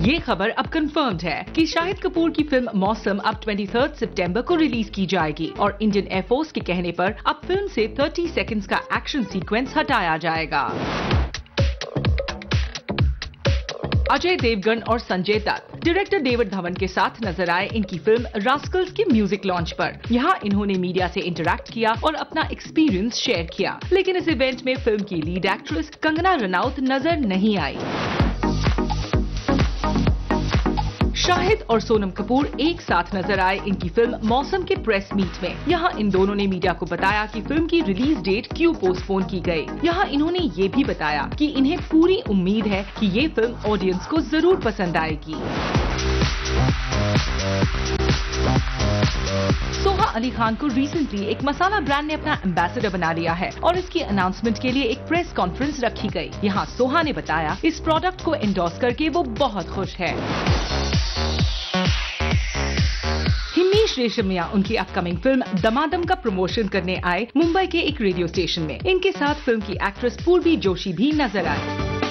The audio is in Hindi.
ये खबर अब कंफर्म्ड है कि शाहिद कपूर की फ़िल्म मौसम अब 23 सितंबर को रिलीज़ की जाएगी और इंडियन एयरफोर्स के कहने पर अब फ़िल्म से 30 सेकंड्स का एक्शन सीक्वेंस हटाया जाएगा। अजय देवगन और संजय दत्त डायरेक्टर डेविड धवन के साथ नज़र आए इनकी फ़िल्म रास्कल्स के म्यूज़िक लॉन्च पर। यहाँ इन्होंने मीडिया से इंटरेक्ट किया और अपना एक्सपीरियंस शेयर किया। लेकिन इस इवेंट में फ़िल्म की लीड एक्ट्रेस कंगना रनौत नज़र नहीं आई। शाहिद और सोनम कपूर एक साथ नज़र आए इनकी फ़िल्म मौसम के प्रेस मीट में यहाँ इन दोनों ने मीडिया को बताया कि फ़िल्म की रिलीज़ डेट क्यों पोस्टपोन की गई। यहाँ इन्होंने ये भी बताया कि इन्हें पूरी उम्मीद है कि ये फ़िल्म ऑडियंस को ज़रूर पसंद आएगी सोहा अली खान को रिसेंटली एक मसाला ब्रांड ने अपना एम्बेसडर बना लिया है और इसकी अनाउंसमेंट के लिए एक प्रेस कॉन्फ्रेंस रखी गई। यहाँ सोहा ने बताया, इस प्रोडक्ट को एंडोर्स करके वो बहुत खुश है हिमेश रेशमिया उनकी अपकमिंग फ़िल्म दमादम का प्रमोशन करने आए मुंबई के एक रेडियो स्टेशन में। इनके साथ फ़िल्म की एक्ट्रेस पूर्वी जोशी भी नज़र आई।